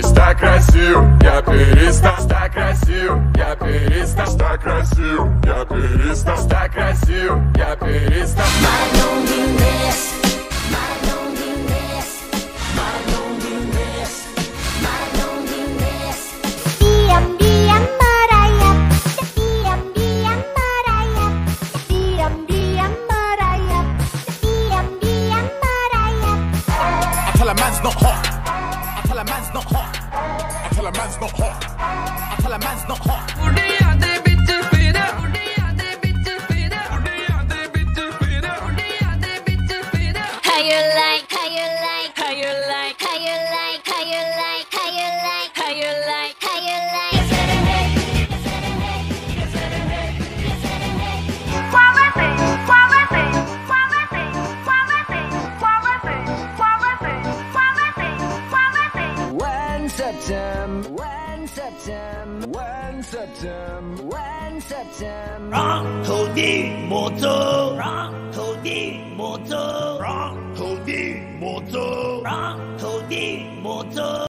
Está красив, я перестал Está красив, я перестал Está красив, я перестал Está красив, я перестал Diam-diam merayap Diam-diam merayap Diam-diam merayap Diam-diam merayap I tell a man's not hot. I tell a man's not hot. I tell a man's not hot. I tell a man's not hot. How you like, September, when September, when September, when September. 让土地魔走，让土地魔走，让土地魔走，让土地魔走。